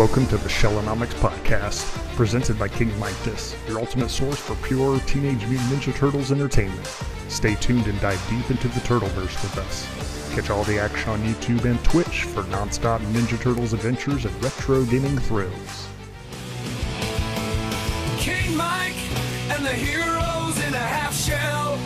Welcome to the Shellanomics Podcast, presented by King Midas, your ultimate source for pure Teenage Mutant Ninja Turtles entertainment. Stay tuned and dive deep into the Turtleverse with us. Catch all the action on YouTube and Twitch for nonstop Ninja Turtles adventures and retro gaming thrills. King Mike and the heroes in a half shell.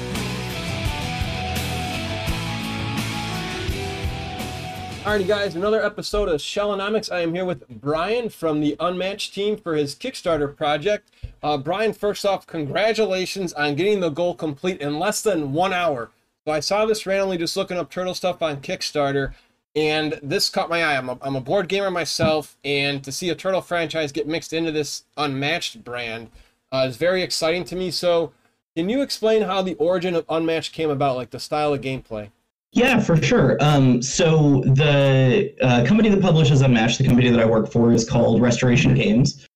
Alrighty, guys, another episode of Shellanomics. I am here with Brian from the Unmatched team for his Kickstarter project. Uh, Brian, first off, congratulations on getting the goal complete in less than one hour. So I saw this randomly just looking up turtle stuff on Kickstarter, and this caught my eye. I'm a, I'm a board gamer myself, and to see a turtle franchise get mixed into this Unmatched brand uh, is very exciting to me. So, can you explain how the origin of Unmatched came about, like the style of gameplay? Yeah, for sure. Um, so the uh, company that publishes Unmatched, the company that I work for, is called Restoration Games,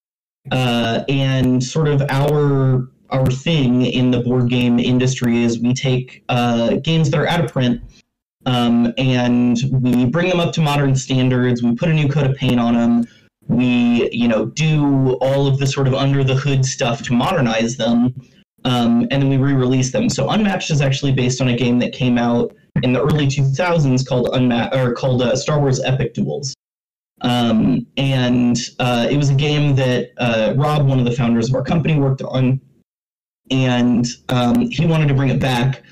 uh, and sort of our our thing in the board game industry is we take uh, games that are out of print um, and we bring them up to modern standards. We put a new coat of paint on them. We, you know, do all of the sort of under the hood stuff to modernize them, um, and then we re-release them. So Unmatched is actually based on a game that came out in the early 2000s called Unma- or called uh, Star Wars Epic Duels. Um, and uh, it was a game that uh, Rob, one of the founders of our company, worked on, and um, he wanted to bring it back.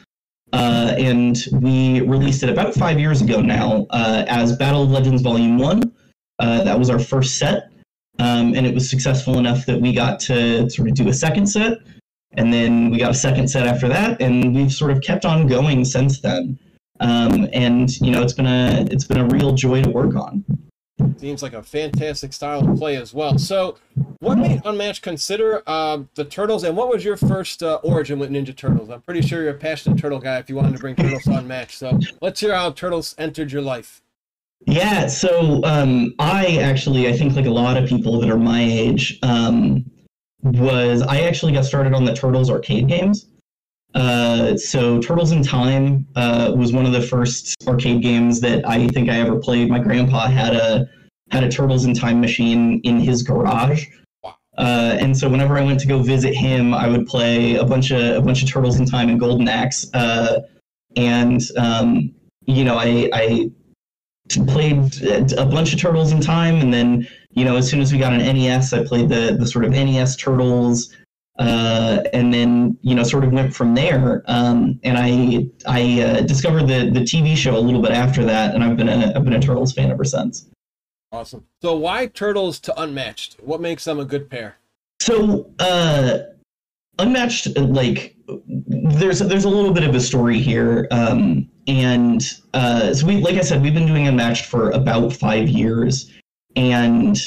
Uh, and we released it about five years ago now uh, as Battle of Legends Volume One. Uh, that was our first set, um, and it was successful enough that we got to sort of do a second set, and then we got a second set after that, and we've sort of kept on going since then. Um, and you know, it's been a it's been a real joy to work on. Seems like a fantastic style of play as well. So, what made Unmatched consider uh, the Turtles, and what was your first uh, origin with Ninja Turtles? I'm pretty sure you're a passionate Turtle guy if you wanted to bring Turtles to Unmatched. So, let's hear how Turtles entered your life. Yeah, so um, I actually, I think like a lot of people that are my age, um, was I actually got started on the Turtles arcade games. Uh, so Turtles in Time uh, was one of the first arcade games that I think I ever played. My grandpa had a had a Turtles in Time machine in his garage, uh, and so whenever I went to go visit him, I would play a bunch of a bunch of Turtles in Time and Golden Axe, uh, and um, you know I, I played a bunch of Turtles in Time, and then you know as soon as we got an NES, I played the the sort of NES Turtles. Uh, and then you know sort of went from there. Um, and I I uh, discovered the the TV show a little bit after that, and I've been a I've been a Turtles fan ever since. Awesome. So, why Turtles to Unmatched? What makes them a good pair? So, uh, Unmatched, like there's there's a little bit of a story here, um, and uh, so we like I said we've been doing Unmatched for about five years, and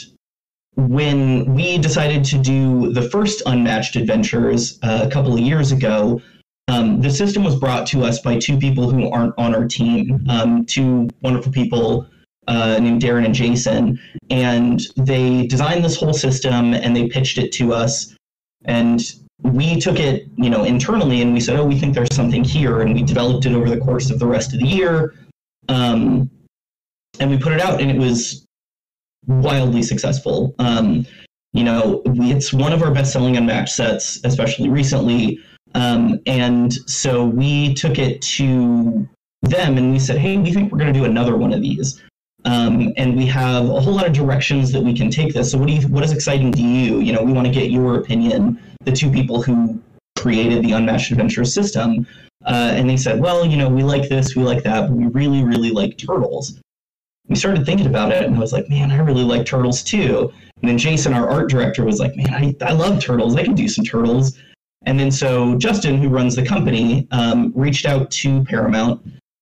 when we decided to do the first Unmatched Adventures uh, a couple of years ago, um, the system was brought to us by two people who aren't on our team, um, two wonderful people uh, named Darren and Jason, and they designed this whole system and they pitched it to us, and we took it, you know, internally and we said, oh, we think there's something here, and we developed it over the course of the rest of the year, um, and we put it out, and it was wildly successful. Um, you know, it's one of our best-selling unmatched sets, especially recently. Um, and so we took it to them and we said, hey, we think we're going to do another one of these. Um, and we have a whole lot of directions that we can take this. So what do you, what is exciting to you? You know, we want to get your opinion, the two people who created the Unmatched Adventure system. Uh, and they said, well, you know, we like this, we like that, but we really, really like turtles we started thinking about it and I was like, man, I really like turtles too. And then Jason, our art director, was like, man, I, I love turtles. I can do some turtles. And then so Justin, who runs the company, um, reached out to Paramount.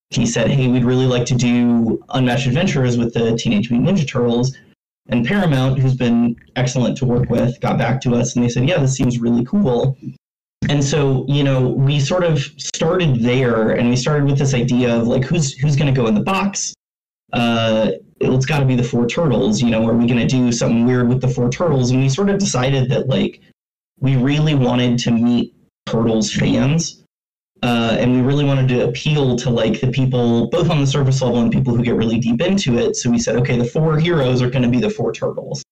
He said, hey, we'd really like to do Unmatched Adventures with the Teenage Mutant Ninja Turtles. And Paramount, who's been excellent to work with, got back to us and they said, yeah, this seems really cool. And so, you know, we sort of started there and we started with this idea of like, who's, who's going to go in the box? Uh, it's got to be the four turtles. You know, are we going to do something weird with the four turtles? And we sort of decided that like we really wanted to meet turtles fans, uh, and we really wanted to appeal to like the people both on the surface level and people who get really deep into it. So we said, okay, the four heroes are going to be the four turtles.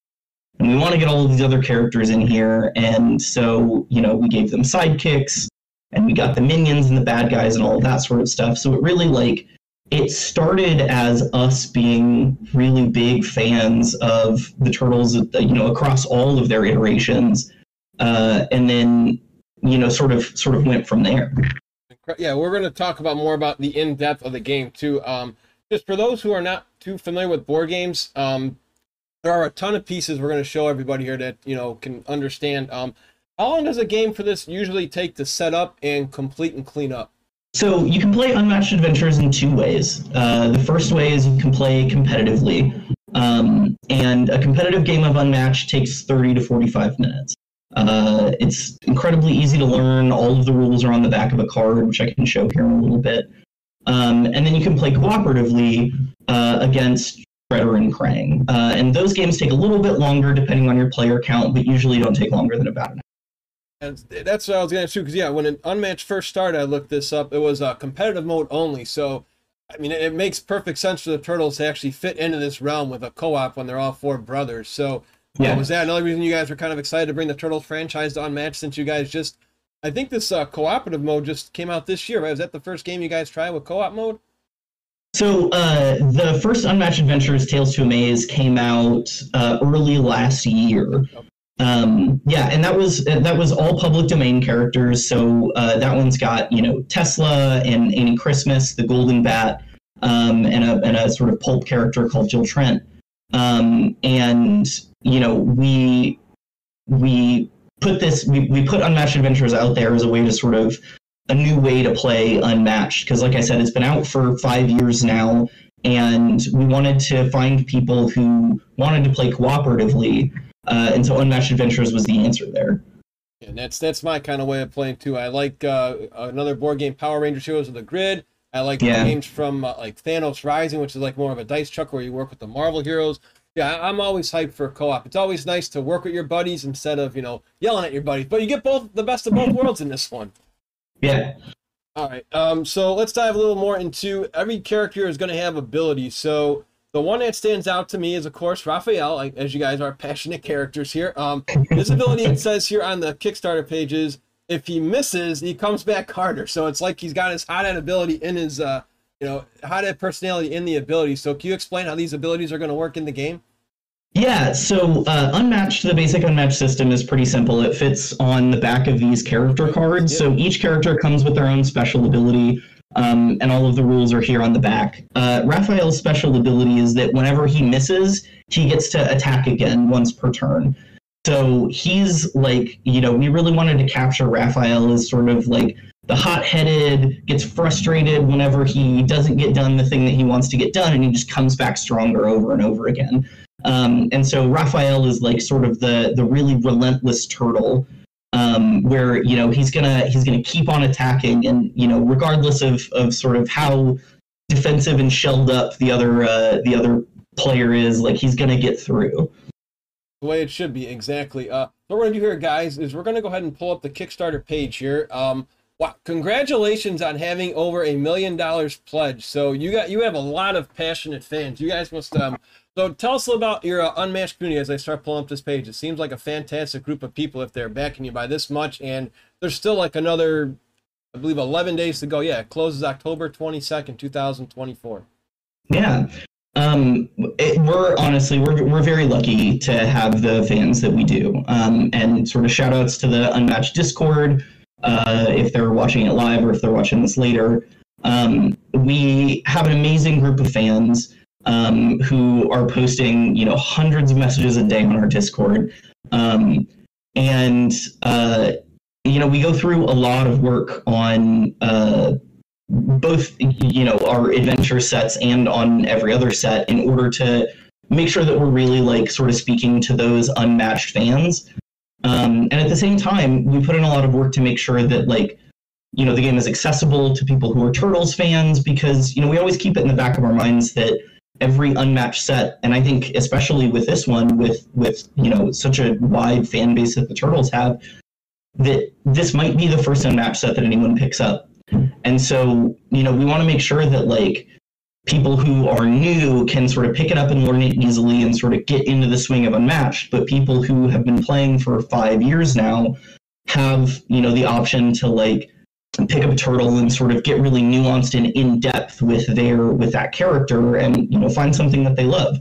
and we want to get all of these other characters in here. And so, you know, we gave them sidekicks, and we got the minions and the bad guys and all that sort of stuff. So it really like it started as us being really big fans of the turtles, you know, across all of their iterations, uh, and then you know, sort of sort of went from there. Yeah, we're going to talk about more about the in depth of the game too. Um, just for those who are not too familiar with board games, um, there are a ton of pieces we're going to show everybody here that you know can understand. Um, how long does a game for this usually take to set up and complete and clean up? So you can play Unmatched Adventures in two ways. Uh, the first way is you can play competitively, um, and a competitive game of Unmatched takes 30 to 45 minutes. Uh, it's incredibly easy to learn. All of the rules are on the back of a card, which I can show here in a little bit. Um, and then you can play cooperatively uh, against Shredder and Krang. Uh, and those games take a little bit longer depending on your player count, but usually don't take longer than about an hour. And that's what I was going to ask you, because yeah, when an Unmatched first started, I looked this up. It was a competitive mode only. So, I mean, it, makes perfect sense for the Turtles to actually fit into this realm with a co-op when they're all four brothers. So, yeah. Uh, was that another reason you guys were kind of excited to bring the Turtles franchise to Unmatched since you guys just, I think this uh, cooperative mode just came out this year, right? Was that the first game you guys tried with co-op mode? So uh, the first Unmatched Adventures Tales to Amaze came out uh, early last year. Um, yeah, and that was that was all public domain characters. So uh, that one's got you know Tesla and Annie Christmas, the Golden Bat, um, and a and a sort of pulp character called Jill Trent. Um, and you know we we put this we, we put unmatched adventures out there as a way to sort of a new way to play unmatched because like i said it's been out for five years now and we wanted to find people who wanted to play cooperatively uh, and so unmatched adventures was the answer there and that's that's my kind of way of playing too i like uh, another board game power rangers heroes of the grid i like yeah. games from uh, like thanos rising which is like more of a dice chuck where you work with the marvel heroes yeah, I'm always hyped for co-op. It's always nice to work with your buddies instead of you know yelling at your buddies. But you get both the best of both worlds in this one. Yeah. All right. Um. So let's dive a little more into every character is going to have abilities. So the one that stands out to me is of course Raphael. As you guys are passionate characters here. Um. His ability it says here on the Kickstarter pages. If he misses, he comes back harder. So it's like he's got his hot ability in his uh you know, hot to personality in the ability. So can you explain how these abilities are going to work in the game? Yeah, so uh, Unmatched, the basic Unmatched system is pretty simple. It fits on the back of these character cards. So each character comes with their own special ability, um, and all of the rules are here on the back. Uh, Raphael's special ability is that whenever he misses, he gets to attack again once per turn. So he's like, you know, we really wanted to capture Raphael as sort of like the hot-headed gets frustrated whenever he doesn't get done the thing that he wants to get done and he just comes back stronger over and over again um, and so raphael is like sort of the the really relentless turtle um, where you know he's gonna he's gonna keep on attacking and you know regardless of of sort of how defensive and shelled up the other uh, the other player is like he's gonna get through the way it should be exactly uh what we're gonna do here guys is we're gonna go ahead and pull up the kickstarter page here um Wow! Congratulations on having over a million dollars pledged. So you got you have a lot of passionate fans. You guys must um. So tell us about your uh, unmatched community as I start pulling up this page. It seems like a fantastic group of people if they're backing you by this much, and there's still like another, I believe, 11 days to go. Yeah, it closes October 22nd, 2024. Yeah. Um, it, we're honestly we're we're very lucky to have the fans that we do. Um, and sort of shout outs to the Unmatched Discord uh, if they're watching it live or if they're watching this later. Um, we have an amazing group of fans um, who are posting, you know, hundreds of messages a day on our Discord, um, and uh, you know, we go through a lot of work on uh, both, you know, our adventure sets and on every other set in order to make sure that we're really like sort of speaking to those unmatched fans. Um, and at the same time, we put in a lot of work to make sure that like you know the game is accessible to people who are Turtles fans because you know we always keep it in the back of our minds that every unmatched set, and I think especially with this one, with with you know such a wide fan base that the Turtles have, that this might be the first unmatched set that anyone picks up. And so you know we want to make sure that like people who are new can sort of pick it up and learn it easily and sort of get into the swing of unmatched but people who have been playing for five years now have you know the option to like pick up a turtle and sort of get really nuanced and in depth with their with that character and you know find something that they love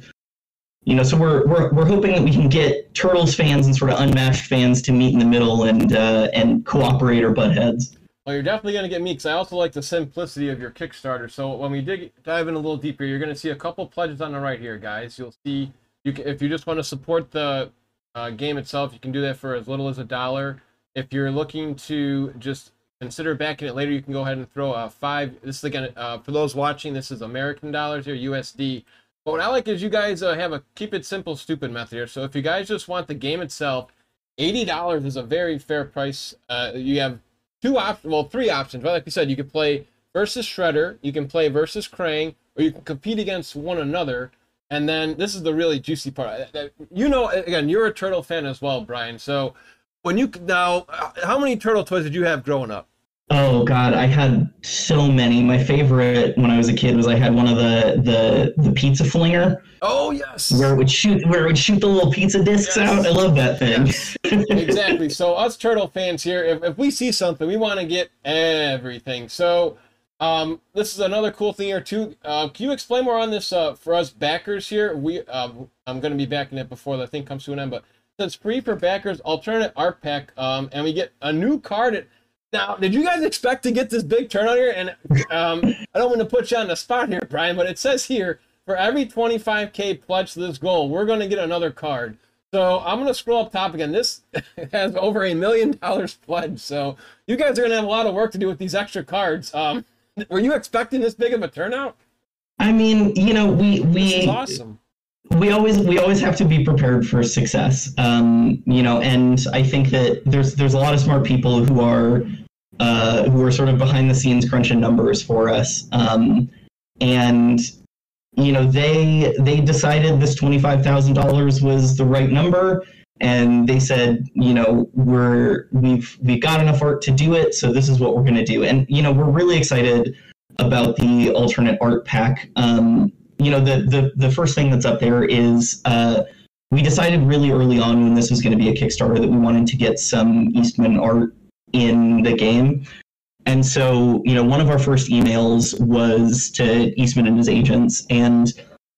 you know so we're we're, we're hoping that we can get turtles fans and sort of unmatched fans to meet in the middle and uh, and cooperate or butt heads Well, you're definitely going to get me because I also like the simplicity of your Kickstarter. So when we dig dive in a little deeper, you're going to see a couple pledges on the right here, guys. You'll see you can, if you just want to support the uh, game itself, you can do that for as little as a dollar. If you're looking to just consider backing it later, you can go ahead and throw a five. This is again uh, for those watching. This is American dollars here, USD. But what I like is you guys uh, have a keep it simple, stupid method here. So if you guys just want the game itself, eighty dollars is a very fair price. Uh, you have two options, well, three options. Right, like we said, you can play versus Shredder, you can play versus Krang, or you can compete against one another. And then this is the really juicy part. Uh, You know, again, you're a turtle fan as well, Brian. So when you now, uh, how many turtle toys did you have growing up? Oh God, I had so many. My favorite when I was a kid was I had one of the the the pizza flinger Oh yes, where it would shoot where it would shoot the little pizza discs Yes. out. I love that thing. Yes. exactly. So us turtle fans here, if, if we see something, we want to get everything. So um, this is another cool thing here too. Uh, can you explain more on this uh, for us backers here? We um, I'm going to be backing it before the thing comes to an end, but it's free for backers, alternate art pack, um, and we get a new card. At, now, did you guys expect to get this big turnout here? And um, I don't want to put you on the spot here, Brian, but it says here for every 25k pledge to this goal, we're going to get another card. So I'm going to scroll up top again. This has over a million dollars pledged. So you guys are going to have a lot of work to do with these extra cards. Um, were you expecting this big of a turnout? I mean, you know, we we awesome. we always we always have to be prepared for success. Um, you know, and I think that there's there's a lot of smart people who are uh, who are sort of behind the scenes crunching numbers for us. Um, and you know, they they decided this twenty five thousand dollars was the right number. And they said, you know, we're we've we've got enough art to do it, so this is what we're going to do. And you know, we're really excited about the alternate art pack. Um, you know, the, the the first thing that's up there is uh, we decided really early on when this was going to be a Kickstarter that we wanted to get some Eastman art in the game. And so, you know, one of our first emails was to Eastman and his agents, and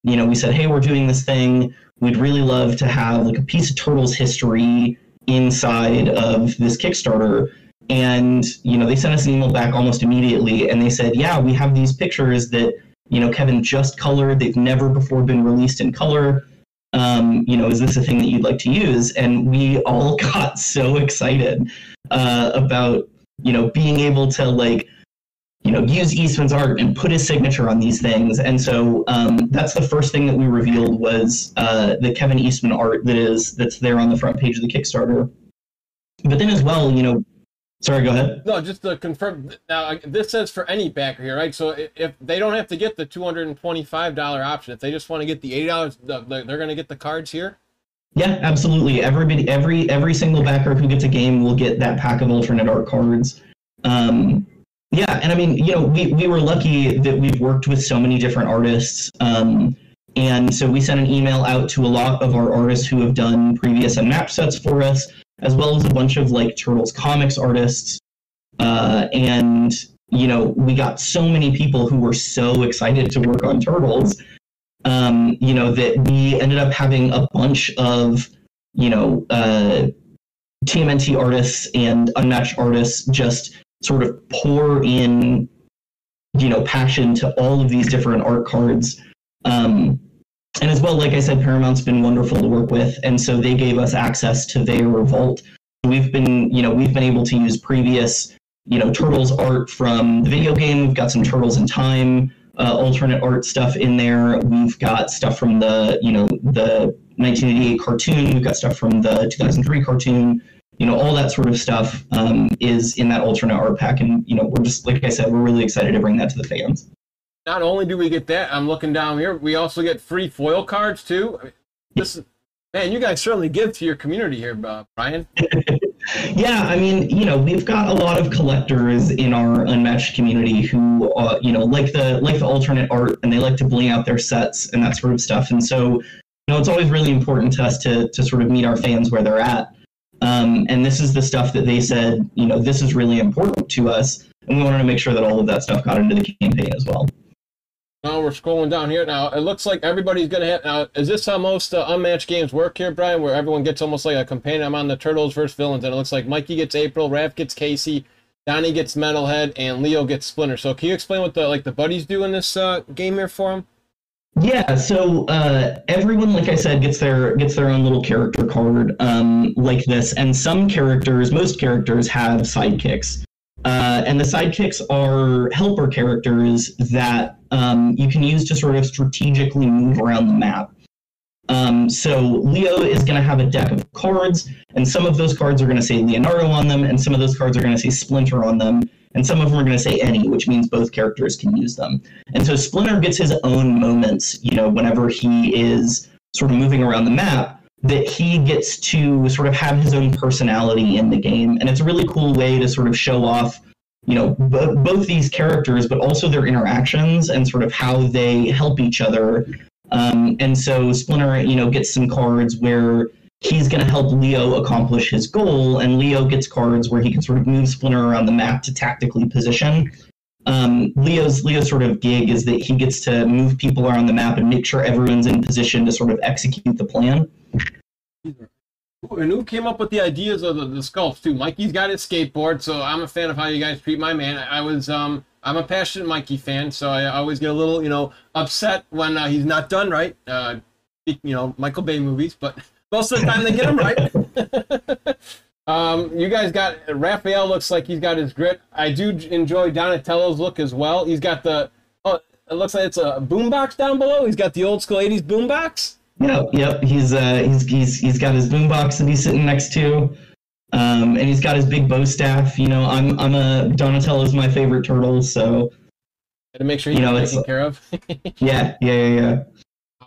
you know, we said, "Hey, we're doing this thing. We'd really love to have like a piece of Turtles history inside of this Kickstarter." And you know, they sent us an email back almost immediately, and they said, "Yeah, we have these pictures that you know Kevin just colored. They've never before been released in color. Um, you know, is this a thing that you'd like to use?" And we all got so excited uh, about you know being able to like you know use Eastman's art and put his signature on these things. And so um, that's the first thing that we revealed was uh, the Kevin Eastman art that is that's there on the front page of the Kickstarter. But then as well, you know, sorry, go ahead. No, just to confirm. Now this says for any backer here, right? So if they don't have to get the two hundred and twenty-five dollar option, if they just want to get the eighty dollars, they're going to get the cards here. Yeah, absolutely. Everybody, every every single backer who gets a game will get that pack of alternate art cards. Um, yeah, and I mean, you know, we we were lucky that we've worked with so many different artists. Um, and so we sent an email out to a lot of our artists who have done previous unmatched sets for us, as well as a bunch of like Turtles comics artists. Uh, and you know, we got so many people who were so excited to work on Turtles um, you know, that we ended up having a bunch of, you know, uh, TMNT artists and unmatched artists just sort of pour in, you know, passion to all of these different art cards. Um, and as well, like I said, Paramount's been wonderful to work with, and so they gave us access to their vault. We've been, you know, we've been able to use previous, you know, Turtles art from the video game. We've got some Turtles in Time uh, alternate art stuff in there. We've got stuff from the, you know, the 1988 cartoon. We've got stuff from the 2003 cartoon. You know, all that sort of stuff um, is in that alternate art pack, and you know, we're just like I said, we're really excited to bring that to the fans. Not only do we get that, I'm looking down here. We also get free foil cards too. I mean, This is Man, you guys certainly give to your community here, uh, Brian. yeah, I mean, you know, we've got a lot of collectors in our unmatched community who, uh, you know, like the like the alternate art, and they like to bling out their sets and that sort of stuff. And so, you know, it's always really important to us to to sort of meet our fans where they're at. Um, and this is the stuff that they said, you know, this is really important to us, and we wanted to make sure that all of that stuff got into the campaign as well. Now we're scrolling down here. Now it looks like everybody's gonna have. Now is this how most uh, unmatched games work here, Brian? Where everyone gets almost like a companion. I'm on the Turtles versus Villains, and it looks like Mikey gets April, Raph gets Casey, Donnie gets Metalhead, and Leo gets Splinter. So can you explain what the like the buddies do in this uh, game here for them? Yeah, so uh, everyone, like I said, gets their gets their own little character card um, like this, and some characters, most characters, have sidekicks. Uh, and the sidekicks are helper characters that um, you can use to sort of strategically move around the map. Um, so Leo is going to have a deck of cards, and some of those cards are going to say Leonardo on them, and some of those cards are going to say Splinter on them, and some of them are going to say any, which means both characters can use them. And so Splinter gets his own moments, you know, whenever he is sort of moving around the map, that he gets to sort of have his own personality in the game. And it's a really cool way to sort of show off, you know, b- both these characters, but also their interactions and sort of how they help each other. Um, and so Splinter, you know, gets some cards where he's going to help Leo accomplish his goal, and Leo gets cards where he can sort of move Splinter around the map to tactically position. Um, Leo's Leo's sort of gig is that he gets to move people around the map and make sure everyone's in position to sort of execute the plan. And who came up with the ideas of the, the sculpts too? Mikey's got his skateboard, so I'm a fan of how you guys treat my man. I, was um I'm a passionate Mikey fan, so I always get a little you know upset when uh, he's not done right. Uh, you know Michael Bay movies, but most of the time they get him right. um, you guys got Raphael looks like he's got his grit. I do enjoy Donatello's look as well. He's got the oh it looks like it's a boombox down below. He's got the old school '80s boombox. Yep, yep. He's uh, he's he's he's got his boombox that he's sitting next to, um, and he's got his big bow staff. You know, I'm I'm a Donatello's my favorite turtle, so Gotta make sure he's You know, taken care of. yeah, yeah, yeah, yeah.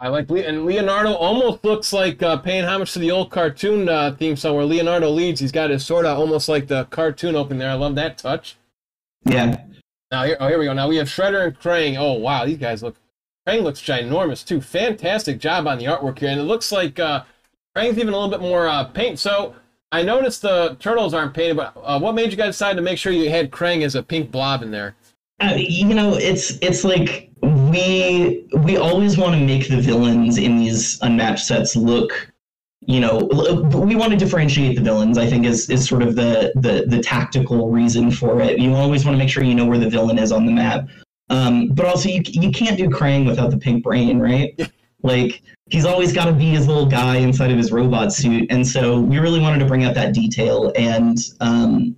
I like Le- and Leonardo almost looks like uh, paying homage to the old cartoon uh, theme song where Leonardo leads. He's got his sword out almost like the cartoon open there. I love that touch. Yeah, Now here, oh here we go. Now we have Shredder and Krang. Oh wow, these guys look. Krang looks ginormous too. Fantastic job on the artwork here, and it looks like uh, Krang's even a little bit more uh, paint. So I noticed the turtles aren't painted, but uh, what made you guys decide to make sure you had Krang as a pink blob in there? uh, you know, it's it's like we we always want to make the villains in these unmatched sets look. You know, we want to differentiate the villains. I think is is sort of the the the tactical reason for it. You always want to make sure you know where the villain is on the map. Um, but also, you you can't do Krang without the pink brain, right? like he's always got to be his little guy inside of his robot suit, and so we really wanted to bring out that detail. And um,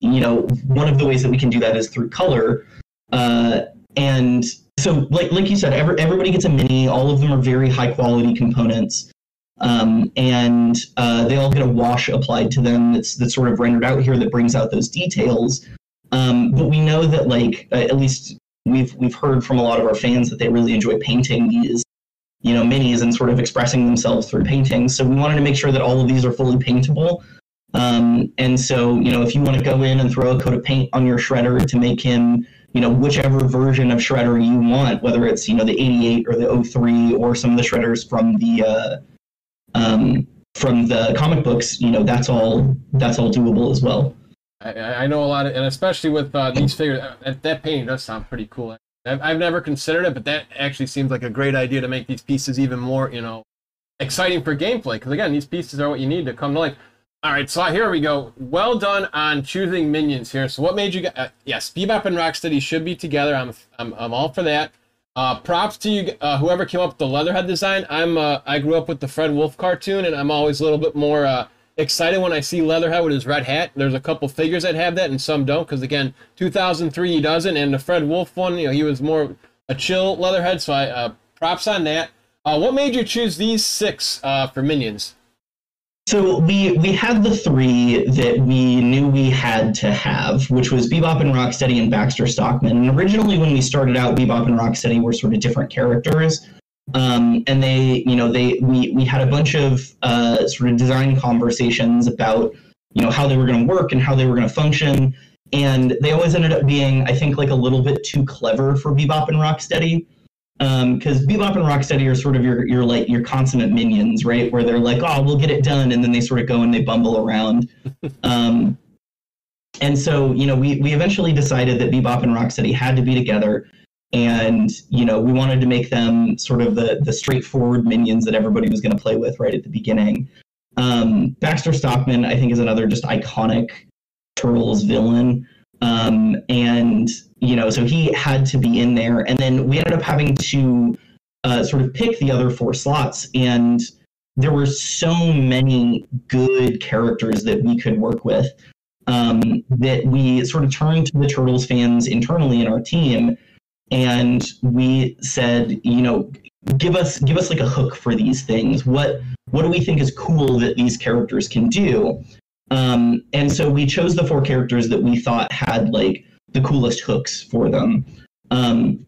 you know, one of the ways that we can do that is through color. Uh, and so, like like you said, every, everybody gets a mini. All of them are very high quality components, um, and uh, they all get a wash applied to them. That's that's sort of rendered out here that brings out those details. Um, but we know that, like uh, at least we've we've heard from a lot of our fans that they really enjoy painting these, you know, minis and sort of expressing themselves through painting. So we wanted to make sure that all of these are fully paintable. Um, and so, you know, if you want to go in and throw a coat of paint on your shredder to make him, you know, whichever version of shredder you want, whether it's, you know, the 88 or the 03 or some of the shredders from the, uh, um, from the comic books, you know, that's all, that's all doable as well. I, I know a lot of, and especially with uh, these figures, uh, that, that painting does sound pretty cool. I've, I've never considered it, but that actually seems like a great idea to make these pieces even more, you know, exciting for gameplay. Because again, these pieces are what you need to come to life. All right, so here we go. Well done on choosing minions here. So what made you? get- Uh, yes, Bebop and Rocksteady should be together. I'm I'm, I'm all for that. Uh, props to you, uh, whoever came up with the Leatherhead design. I'm uh, I grew up with the Fred Wolf cartoon, and I'm always a little bit more uh, excited when I see Leatherhead with his red hat. There's a couple figures that have that, and some don't, because again, 2003 he doesn't, and the Fred Wolf one, you know, he was more a chill Leatherhead. So I uh, props on that. Uh, what made you choose these six for minions? So we we had the three that we knew we had to have, which was Bebop and Rocksteady and Baxter Stockman. And originally, when we started out, Bebop and Rocksteady were sort of different characters. Um, and they, you know, they we we had a bunch of uh, sort of design conversations about, you know, how they were going to work and how they were going to function. And they always ended up being, I think, like a little bit too clever for Bebop and Rocksteady. Because um, Bebop and Rocksteady are sort of your your like your consummate minions, right? Where they're like, oh, we'll get it done, and then they sort of go and they bumble around. um, and so, you know, we we eventually decided that Bebop and Rocksteady had to be together and you know we wanted to make them sort of the the straightforward minions that everybody was going to play with right at the beginning. Um, Baxter Stockman, I think, is another just iconic Turtles villain, um, and you know so he had to be in there, and then we ended up having to uh, sort of pick the other four slots, and there were so many good characters that we could work with um, that we sort of turned to the Turtles fans internally in our team and we said, you know, give us give us like a hook for these things. What what do we think is cool that these characters can do? Um, and so we chose the four characters that we thought had like the coolest hooks for them. Um,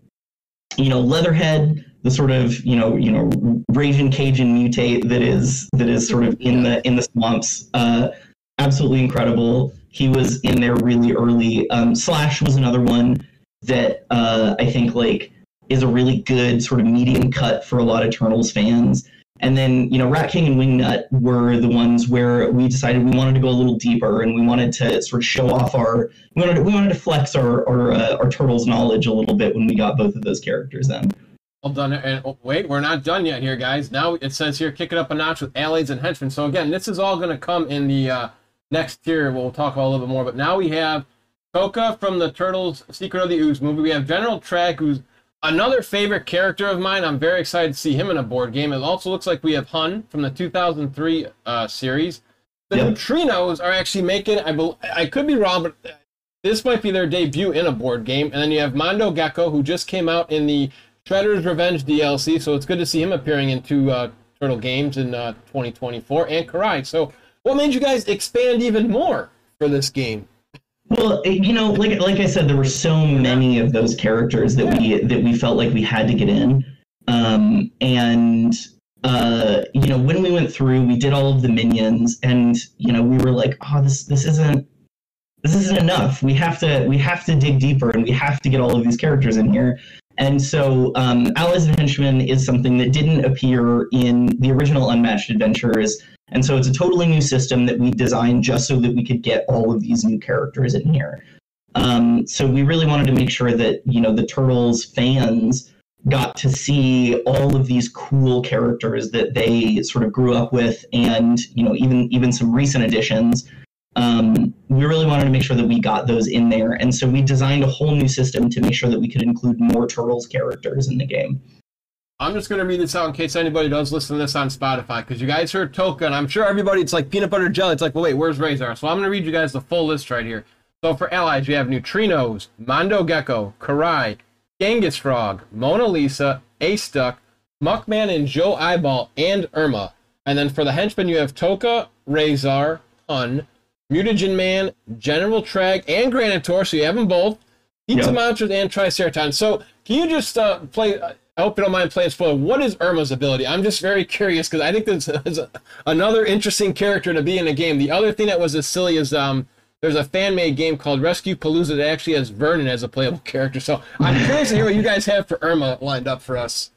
you know, Leatherhead, the sort of you know you know Raging Cajun mutate that is that is sort of in the in the swamps. Uh, absolutely incredible. He was in there really early. Um, Slash was another one that uh, I think like is a really good sort of medium cut for a lot of Turtles fans. And then you know Rat King and Wingnut were the ones where we decided we wanted to go a little deeper and we wanted to sort of show off our we wanted to, we wanted to flex our our, uh, our Turtles knowledge a little bit when we got both of those characters in. Well done. And oh, wait, we're not done yet here, guys. Now it says here, kick it up a notch with allies and henchmen. So again, this is all going to come in the uh, next tier. We'll talk about a little bit more. But now we have Tokka from the Turtles Secret of the Ooze movie. We have General Traag, who's another favorite character of mine. I'm very excited to see him in a board game. It also looks like we have Hun from the 2003 uh, series. The yep. Neutrinos are actually making, I, be, I could be wrong, but this might be their debut in a board game. And then you have Mondo Gecko, who just came out in the Shredder's Revenge DLC. So it's good to see him appearing in two uh, Turtle games in uh, 2024. And Karai. So what made you guys expand even more for this game? Well, you know, like like I said, there were so many of those characters that we that we felt like we had to get in, um, and uh, you know, when we went through, we did all of the minions, and you know, we were like, oh, this this isn't this isn't enough. We have to we have to dig deeper, and we have to get all of these characters in here. And so, um, Allies and Henchmen is something that didn't appear in the original Unmatched Adventures and so it's a totally new system that we designed just so that we could get all of these new characters in here. Um, so we really wanted to make sure that you know the Turtles fans got to see all of these cool characters that they sort of grew up with, and you know even even some recent additions. Um, we really wanted to make sure that we got those in there, and so we designed a whole new system to make sure that we could include more Turtles characters in the game. I'm just going to read this out in case anybody does listen to this on Spotify because you guys heard Tokka, and I'm sure everybody, it's like peanut butter jelly. It's like, well, wait, where's Razor? So I'm going to read you guys the full list right here. So for allies, we have Neutrinos, Mondo Gecko, Karai, Genghis Frog, Mona Lisa, Ace Duck, Muckman and Joe Eyeball, and Irma. And then for the henchmen, you have Tokka, Razor, Hun, Mutagen Man, General Traag, and Granitor. So you have them both. Pizza yep. Monsters and Triceratons. So can you just uh, play? Uh, I hope you don't mind playing spoiler. What is Irma's ability? I'm just very curious because I think this is another interesting character to be in a game. The other thing that was as silly as um, there's a fan made game called Rescue Palooza that actually has Vernon as a playable character. So I'm curious to hear what you guys have for Irma lined up for us.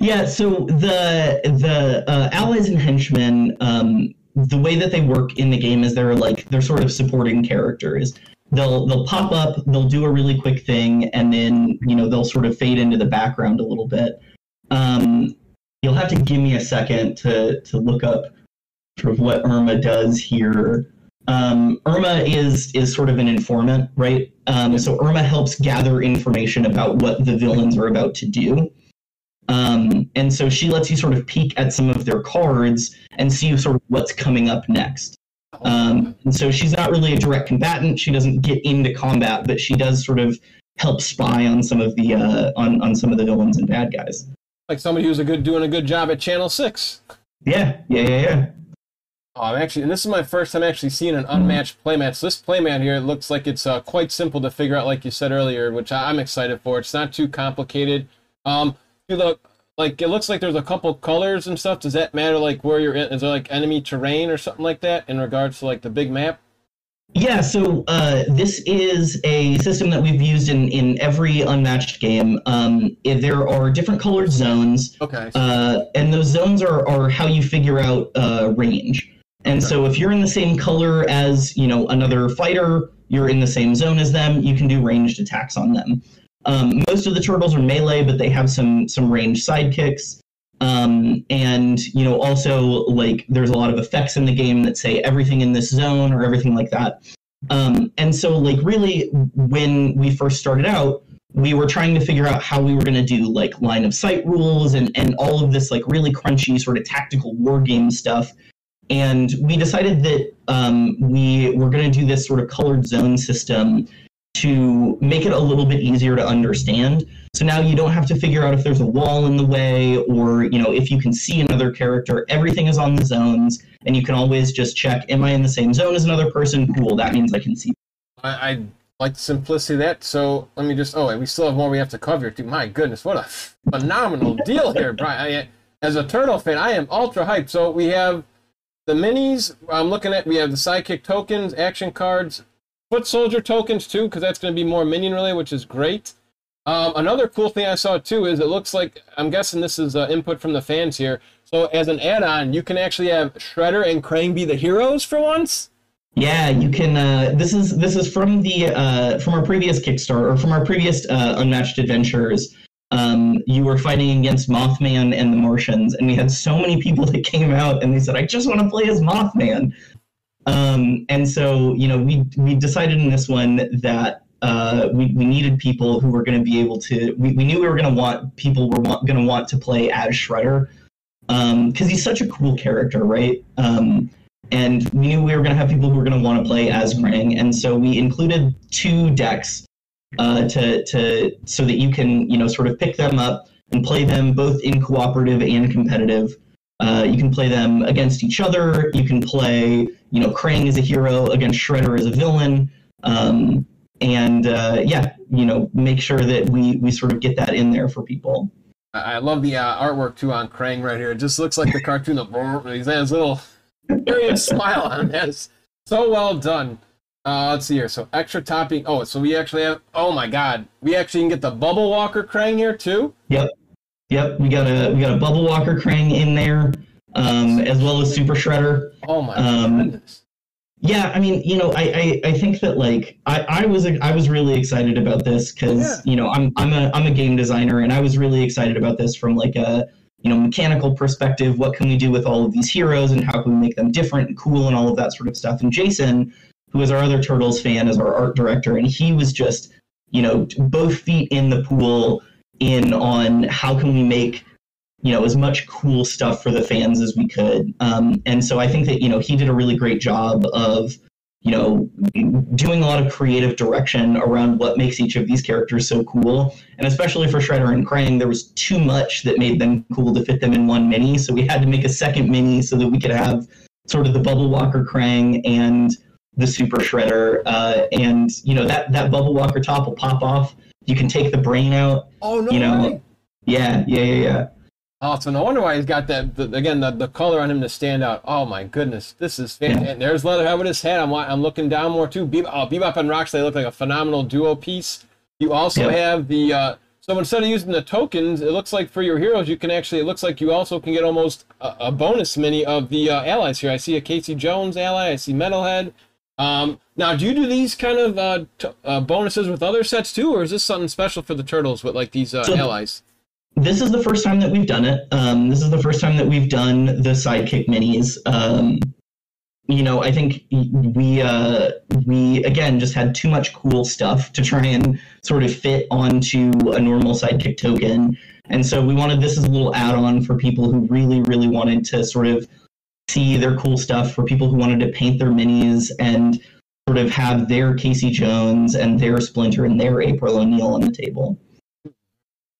Yeah, so the the uh, allies and henchmen, um, the way that they work in the game is they're like they're sort of supporting characters they'll they'll pop up, they'll do a really quick thing, and then you know they'll sort of fade into the background a little bit. Um, you'll have to give me a second to to look up sort of what Irma does here. Um, Irma is is sort of an informant, right? Um, so Irma helps gather information about what the villains are about to do. Um, and so she lets you sort of peek at some of their cards and see sort of what's coming up next. Um, and so she's not really a direct combatant. She doesn't get into combat, but she does sort of help spy on some of the uh, on on some of the villains and bad guys. Like somebody who's a good doing a good job at Channel Six. Yeah, yeah, yeah, yeah. Oh, I'm actually, and this is my first time actually seeing an unmatched playmat. So this playmat here looks like it's uh, quite simple to figure out, like you said earlier, which I'm excited for. It's not too complicated. Um, to the like it looks like there's a couple colors and stuff. Does that matter? Like where you're in? Is there like enemy terrain or something like that in regards to like the big map? Yeah, so uh, this is a system that we've used in, in every unmatched game. Um, if there are different colored zones, Okay. uh, and those zones are, are how you figure out uh, range. And so if you're in the same color as you know another fighter, you're in the same zone as them. You can do ranged attacks on them. Um, most of the turtles are melee, but they have some some ranged sidekicks. Um, and you know also like there's a lot of effects in the game that say everything in this zone or everything like that. Um, and so like really when we first started out, we were trying to figure out how we were going to do like line of sight rules and and all of this like really crunchy sort of tactical war game stuff and we decided that um, we were going to do this sort of colored zone system to make it a little bit easier to understand so now you don't have to figure out if there's a wall in the way or you know if you can see another character everything is on the zones and you can always just check am i in the same zone as another person cool that means i can see I, I like the simplicity of that. So let me just. Oh, and we still have more we have to cover. Dude, my goodness, what a phenomenal deal here, Brian. I, as a turtle fan, I am ultra hyped. So we have the minis. I'm looking at. We have the sidekick tokens, action cards, foot soldier tokens too, because that's going to be more minion related, which is great. Um, another cool thing I saw too is it looks like I'm guessing this is uh, input from the fans here. So as an add-on, you can actually have Shredder and Krang be the heroes for once. Yeah, you can. Uh, this is this is from the uh, from our previous Kickstarter or from our previous uh, Unmatched Adventures. Um, you were fighting against Mothman and the Martians, and we had so many people that came out and they said, "I just want to play as Mothman." Um, and so, you know, we we decided in this one that uh, we we needed people who were going to be able to. We, we knew we were going to want people were want, going to want to play as Shredder because he's such a cool character, right? Um, and we knew we were going to have people who were going to want to play as Krang, and so we included two decks uh, to to so that you can you know sort of pick them up and play them both in cooperative and competitive. Uh, you can play them against each other. You can play you know Krang as a hero against Shredder as a villain. Um, and uh, yeah, you know, make sure that we we sort of get that in there for people. I love the uh, artwork too on Krang right here. It just looks like the cartoon of he's got his little curious smile on. It's so well done. Uh, let's see here. So extra topping. Oh, so we actually have. Oh my God, we actually can get the Bubble Walker Krang here too. Yep, yep. We got a we got a Bubble Walker Krang in there, um, as well as Super Shredder. Oh my Um, goodness. Yeah, I mean, you know, I, I, I think that like I, I was I was really excited about this because Yeah. you know I'm I'm a I'm a game designer and I was really excited about this from like a you know mechanical perspective. What can we do with all of these heroes and how can we make them different and cool and all of that sort of stuff. And Jason, who is our other Turtles fan, is our art director, and he was just you know both feet in the pool in on how can we make you know as much cool stuff for the fans as we could. Um, and so i think that you know he did a really great job of you know doing a lot of creative direction around what makes each of these characters so cool. And especially for shredder and krang there was too much that made them cool to fit them in one mini. So we had to make a second mini so that we could have sort of the bubble walker krang and the super shredder uh, and you know that that bubble walker top will pop off you can take the brain out Oh no you know, way. yeah yeah yeah yeah so no wonder why he's got that the, again the, the color on him to stand out. Oh my goodness, this is fantastic. And there's Leatherhead with his head. I'm I'm looking down more too. Bebop, oh, Bebop and Rocksteady look like a phenomenal duo piece. You also Yeah. have the uh, so instead of using the tokens, it looks like for your heroes you can actually it looks like you also can get almost a, a bonus mini of the uh, allies here. I see a Casey Jones ally. I see Metalhead. Um, now, do you do these kind of uh, t- uh, bonuses with other sets too, or is this something special for the turtles with like these uh, So- allies? this is the first time that we've done it. Um, this is the first time that we've done the sidekick minis. Um, you know, I think we uh, we again just had too much cool stuff to try and sort of fit onto a normal sidekick token, and so we wanted this as a little add-on for people who really, really wanted to sort of see their cool stuff. For people who wanted to paint their minis and sort of have their Casey Jones and their Splinter and their April O'Neil on the table.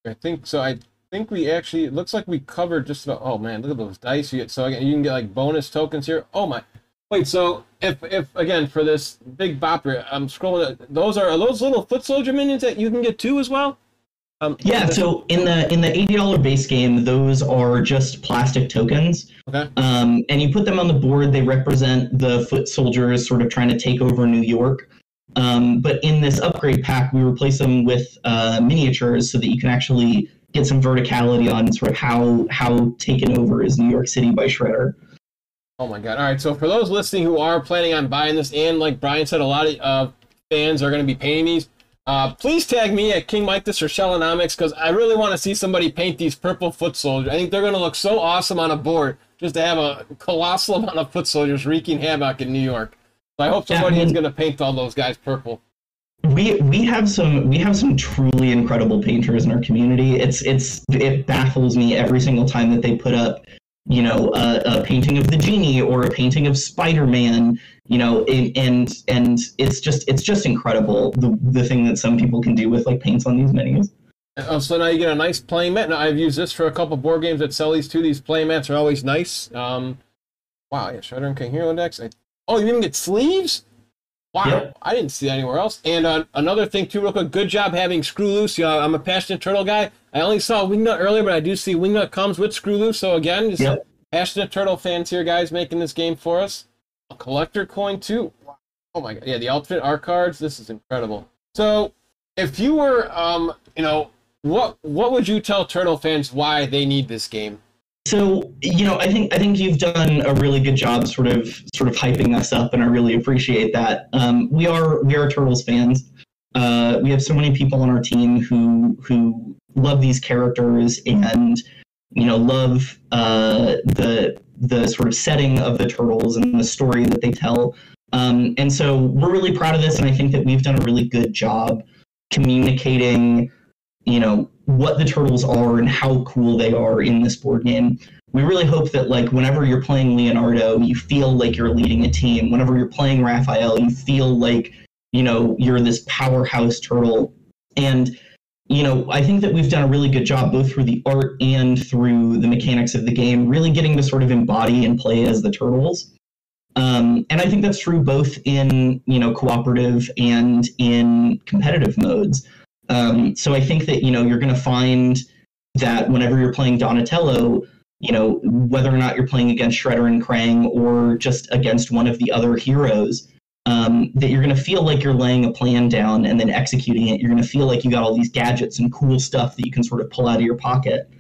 I think so. I think we actually. It looks like we covered just about. Oh man, look at those dice you get. So again, you can get like bonus tokens here. Oh my. Wait. So if if again for this big bopper, I'm scrolling. Those are, are those little foot soldier minions that you can get too as well. Um, Yeah, so in the in the eighty dollar base game, those are just plastic tokens, okay. um, and you put them on the board. They represent the foot soldiers sort of trying to take over New York. Um, but in this upgrade pack, we replace them with uh, miniatures so that you can actually get some verticality on sort of how how taken over is New York City by Shredder. Oh my god! All right, so for those listening who are planning on buying this, and like Brian said, a lot of uh, fans are going to be painting these. Uh, please tag me at King Mike this or Shellanomics because I really want to see somebody paint these purple foot soldiers. I think they're going to look so awesome on a board just to have a colossal amount of foot soldiers wreaking havoc in New York. So I hope Yeah, I somebody is going to paint all those guys purple. we we have some we have some truly incredible painters in our community. It's it's it baffles me every single time that they put up, you know, a, a painting of the genie or a painting of Spider Man. You know, and and and it's just it's just incredible the the thing that some people can do with like paints on these menus. Oh, so now you get a nice playing mat. Now I've used this for a couple board games that sell these too. These playing mats are always nice. Um, wow, yeah, Shredder and King Hero Index. I, oh, you even get sleeves? Wow, Yep. I didn't see that anywhere else. And uh, another thing too, real quick, good job having Screw Loose. You know, I'm a passionate turtle guy. I only saw Wingnut earlier, but I do see Wingnut comes with Screw Loose. So again, just Yep. passionate turtle fans here, guys, making this game for us. A collector coin too. Wow. Oh my god, yeah, the alternate art cards. This is incredible. So, if you were, um, you know, what what would you tell turtle fans why they need this game? So you know, I think I think you've done a really good job, sort of sort of hyping us up, and I really appreciate that. Um, we are we are Turtles fans. Uh, we have so many people on our team who who love these characters and you know love uh, the the sort of setting of the turtles and the story that they tell. Um, and so we're really proud of this, and I think that we've done a really good job communicating you know what the turtles are and how cool they are in this board game. We really hope that like whenever you're playing leonardo you feel like you're leading a team. Whenever you're playing raphael you feel like you know you're this powerhouse turtle. And you know i think that we've done a really good job both through the art and through the mechanics of the game really getting to sort of embody and play as the turtles. Um, and i think that's true both in you know cooperative and in competitive modes um, so I think that you know you're going to find that whenever you're playing Donatello, you know whether or not you're playing against Shredder and Krang or just against one of the other heroes, um, that you're going to feel like you're laying a plan down and then executing it. You're going to feel like you got all these gadgets and cool stuff that you can sort of pull out of your pocket.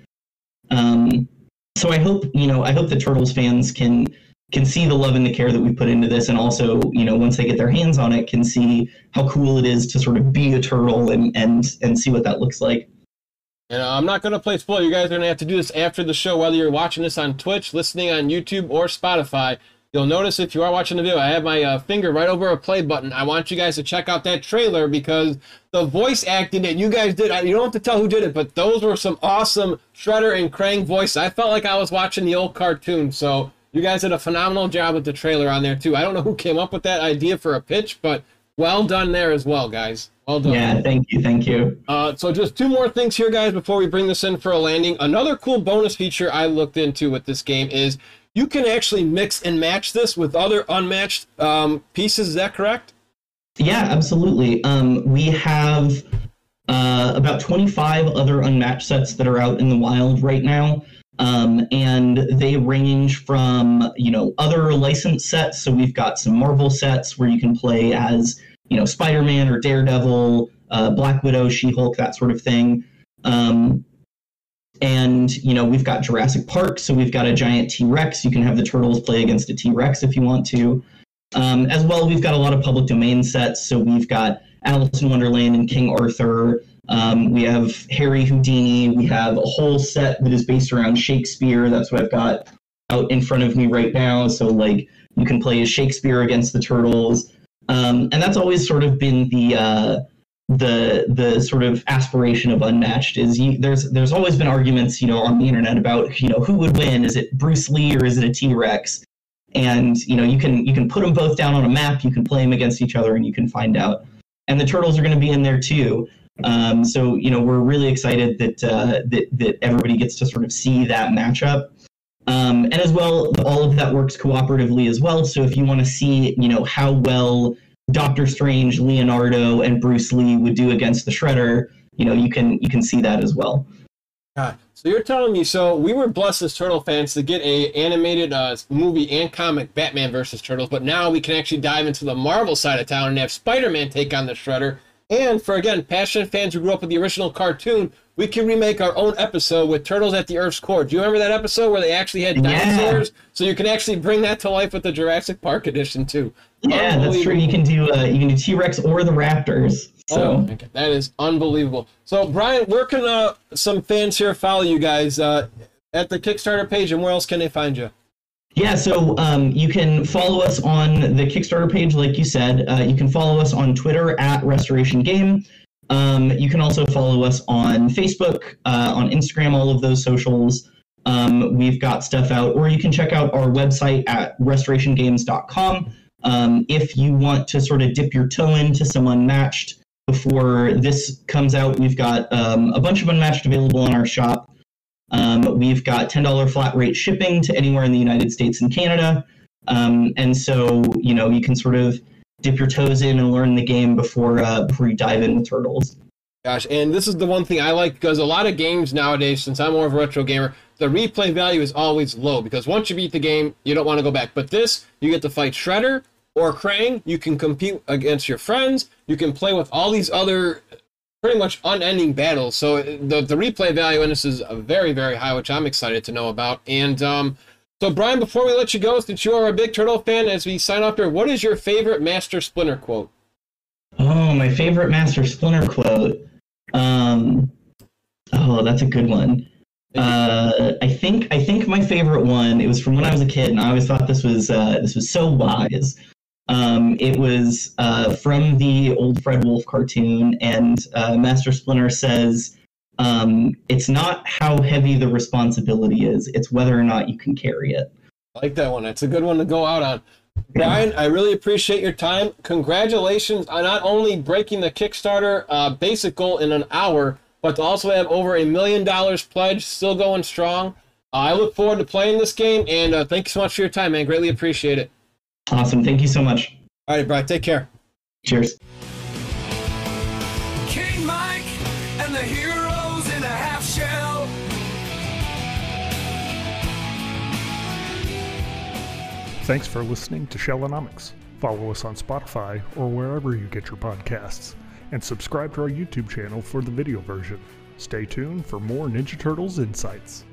Um, so I hope you know I hope the Turtles fans can can see the love and the care that we put into this and also you know once they get their hands on it can see how cool it is to sort of be a turtle and and and see what that looks like And I'm not going to play spoiler. You guys are going to have to do this after the show, whether you're watching this on Twitch, listening on YouTube, or Spotify. You'll notice if you are watching the video, I have my uh, finger right over a play button. I want you guys to check out that trailer because the voice acting that you guys did, you don't have to tell who did it, but those were some awesome Shredder and Krang voices. I felt like I was watching the old cartoon. So you guys did a phenomenal job with the trailer on there, too. I don't know who came up with that idea for a pitch, but well done there as well, guys. Well done. yeah thank you thank you Uh, so just two more things here, guys, before we bring this in for a landing. Another cool bonus feature I looked into with this game is you can actually mix and match this with other unmatched um, pieces. Is that correct? yeah absolutely um, we have uh, about 25 other unmatched sets that are out in the wild right now um, and they range from you know other licensed sets. So we've got some marvel sets where you can play as you know spider-man or daredevil uh, black widow she-hulk that sort of thing. Um, and you know we've got jurassic park. So we've got a giant t-rex. You can have the turtles play against a t-rex if you want to. Um, as well we've got a lot of public domain sets. So we've got alice in wonderland and king arthur um, we have harry houdini. We have a whole set that is based around shakespeare. That's what i've got out in front of me right now. So like you can play as shakespeare against the turtles. Um, and that's always sort of been the uh, the the sort of aspiration of unmatched is you, there's there's always been arguments you know on the internet about you know who would win? Is it Bruce Lee or is it a T-Rex? And you know you can you can put them both down on a map. You can play them against each other and you can find out. And the turtles are going to be in there too um, so you know we're really excited that uh, that that everybody gets to sort of see that matchup um, and as well all of that works cooperatively as well so if you want to see you know how well Doctor Strange, Leonardo, and Bruce Lee would do against the Shredder, you know you can you can see that as well. God. So you're telling me so we were blessed as turtle fans to get a animated uh, movie and comic Batman versus Turtles, but now we can actually dive into the Marvel side of town and have Spider-Man take on the Shredder. And for again passionate fans who grew up with the original cartoon, we can remake our own episode with Turtles at the Earth's Core. Do you remember that episode where they actually had Yeah. dinosaurs? So you can actually bring that to life with the Jurassic Park edition too. Yeah, that's true. You can do uh, you can do T Rex or the Raptors. So Oh, that is unbelievable. So, Brian, where can uh, some fans here follow you guys uh, at the Kickstarter page, and where else can they find you? Yeah, so um, you can follow us on the Kickstarter page, like you said. Uh, you can follow us on Twitter at Restoration Game. Um, you can also follow us on Facebook, uh, on Instagram, all of those socials. Um, we've got stuff out, or you can check out our website at restorationgames.com. Um, if you want to sort of dip your toe into some unmatched before this comes out, we've got um, a bunch of unmatched available in our shop. Um, we've got $10 flat rate shipping to anywhere in the United States and Canada. Um, and so, you know, you can sort of dip your toes in and learn the game before uh, before you dive in with turtles. Gosh, and this is the one thing I like because a lot of games nowadays, since I'm more of a retro gamer, the replay value is always low because once you beat the game, you don't want to go back. But this, you get to fight Shredder or Krang. You can compete against your friends. You can play with all these other pretty much unending battles. So the the replay value in this is uh, very very high, which I'm excited to know about. And um, so Brian, before we let you go, since you are a big Turtle fan, as we sign off here, what is your favorite Master Splinter quote? Oh, my favorite Master Splinter quote. Um, oh, that's a good one. Uh, I think I think my favorite one. It was from when I was a kid, and I always thought this was uh, this was so wise. Um, it was uh, from the old Fred Wolf cartoon, and uh, Master Splinter says, um, "It's not how heavy the responsibility is; it's whether or not you can carry it." I like that one. That's a good one to go out on. Brian, I really appreciate your time. Congratulations on not only breaking the Kickstarter uh, basic goal in an hour, but to also have over a million dollars pledged, still going strong. Uh, I look forward to playing this game, and uh, thank you so much for your time, man. Greatly appreciate it. Awesome! Thank you so much. All right, Brian, take care. Cheers. King Mike and the heroes in a half shell. Thanks for listening to Shellanomics. Follow us on Spotify or wherever you get your podcasts, and subscribe to our YouTube channel for the video version. Stay tuned for more Ninja Turtles insights.